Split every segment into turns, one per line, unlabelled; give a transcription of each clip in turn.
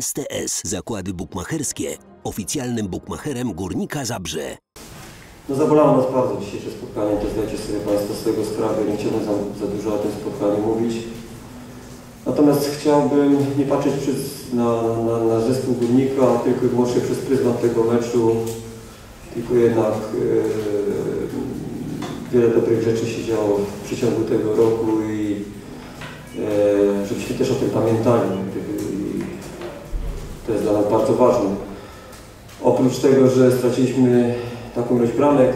STS Zakłady Bukmacherskie. Oficjalnym bukmacherem Górnika Zabrze.
No zabolało nas bardzo dzisiejsze spotkanie, to zdajcie sobie Państwo z tego sprawę, nie chciałbym za, za dużo o tym spotkaniu mówić. Natomiast chciałbym nie patrzeć przez, na, na, na zespół Górnika, tylko i wyłącznie przez pryzmat tego meczu, tylko jednak yy, wiele dobrych rzeczy się działo w przeciągu tego roku i yy, żebyśmy też o tym pamiętali. gdyby, To jest dla nas bardzo ważne. Oprócz tego, że straciliśmy taką ilość bramek, e,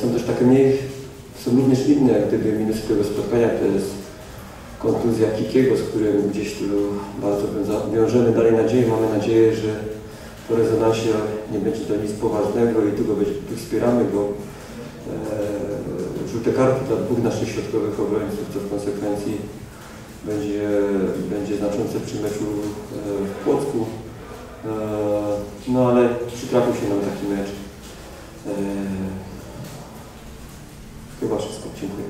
są też takie mniej, są również inne gdyby minusy tego spotkania, to jest kontuzja Kikiego, z którym gdzieś tu bardzo wiążemy dalej nadzieję, mamy nadzieję, że po rezonansie nie będzie to nic poważnego i tu go będzie, tu wspieramy go. E, żółte karty dla dwóch naszych środkowych obrońców, co w konsekwencji będzie, będzie znaczące przy meczu e, w Płocku. E, No ale przytrafił się nam taki mecz. E, Chyba wszystko. Dziękuję.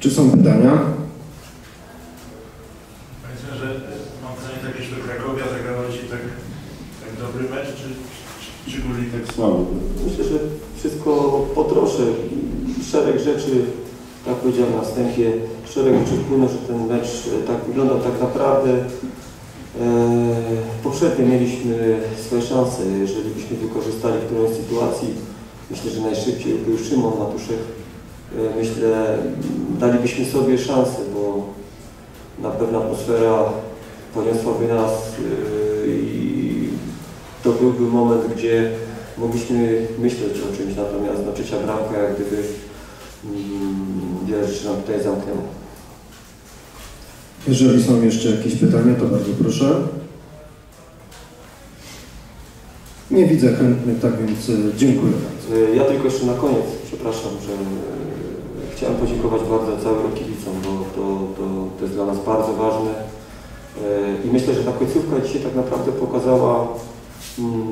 Czy są pytania?
Myślę, że mam pytanie takie, czy to Krakowia zagrała Ci tak, tak dobry mecz, czy, czy, czy tak słabo?
Myślę, że wszystko po trosze. Szereg rzeczy, tak powiedziałem na wstępie, szereg wpłynął, że ten mecz e, tak wyglądał tak naprawdę. E, poprzednio mieliśmy swoje szanse. Jeżeli byśmy wykorzystali którąś sytuacji, myślę, że najszybciej był Szymon Matuszek. E, myślę, dalibyśmy sobie szansę, bo na pewno atmosfera poniosłaby nas i to byłby moment, gdzie mogliśmy myśleć o czymś, natomiast no, trzecia bramka jak gdyby mm, nam tutaj zamknęło.
Jeżeli są jeszcze jakieś pytania, to bardzo proszę. Nie widzę chętnych, tak więc e, dziękuję bardzo.
E, Ja tylko jeszcze na koniec, przepraszam, że e, chciałem podziękować bardzo całym kibicom, bo to, to, to jest dla nas bardzo ważne. I myślę, że ta końcówka dzisiaj tak naprawdę pokazała, mm,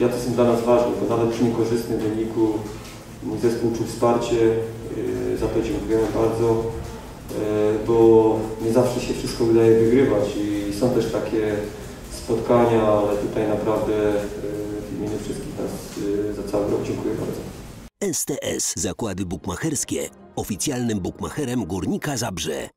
jak to jest dla nas ważne, bo nawet przy niekorzystnym wyniku mój zespół czuł wsparcie, e, za to dziękujemy bardzo, e, bo nie zawsze się wszystko udaje wygrywać i są też takie spotkania, ale tutaj naprawdę e, w imieniu wszystkich nas za cały rok dziękuję bardzo.
STS Zakłady Bukmacherskie. Oficjalnym bukmacherem Górnika Zabrze.